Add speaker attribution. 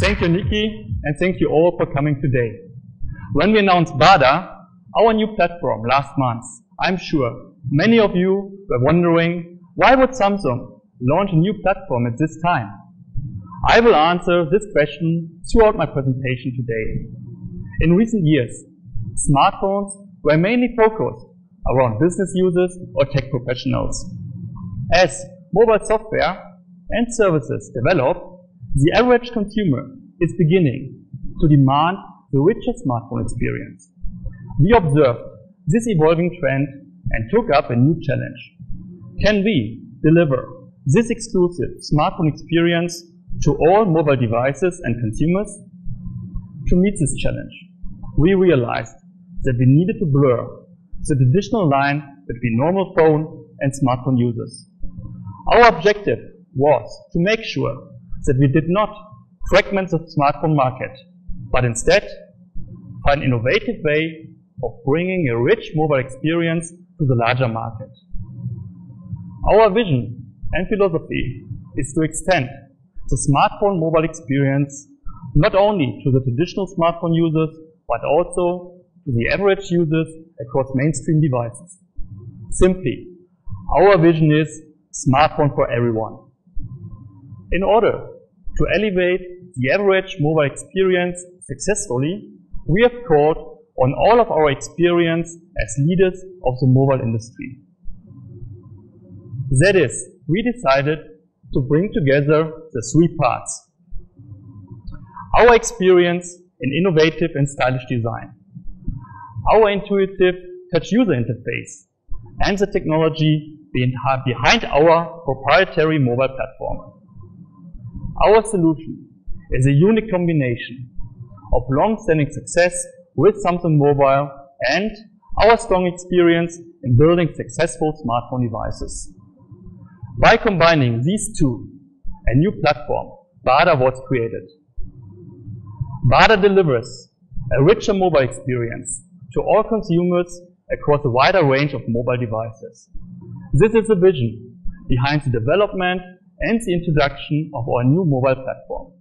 Speaker 1: Thank you, Nikki, and thank you all for coming today. When we announced BADA, our new platform last month, I'm sure many of you were wondering why would Samsung launch a new platform at this time? I will answer this question throughout my presentation today. In recent years, smartphones were mainly focused around business users or tech professionals. As mobile software and services develop, the average consumer is beginning to demand the richer smartphone experience. We observed this evolving trend and took up a new challenge. Can we deliver this exclusive smartphone experience to all mobile devices and consumers? To meet this challenge, we realized that we needed to blur the traditional line between normal phone and smartphone users. Our objective was to make sure that we did not fragment the smartphone market, but instead find innovative way of bringing a rich mobile experience to the larger market. Our vision and philosophy is to extend the smartphone mobile experience not only to the traditional smartphone users, but also to the average users across mainstream devices. Simply, our vision is smartphone for everyone. In order to elevate the average mobile experience successfully, we have called on all of our experience as leaders of the mobile industry. That is, we decided to bring together the three parts. Our experience in innovative and stylish design, our intuitive touch user interface, and the technology behind our proprietary mobile platform. Our solution is a unique combination of long-standing success with Samsung Mobile and our strong experience in building successful smartphone devices. By combining these two, a new platform, BADA was created. BADA delivers a richer mobile experience to all consumers across a wider range of mobile devices. This is the vision behind the development and the introduction of our new mobile platform.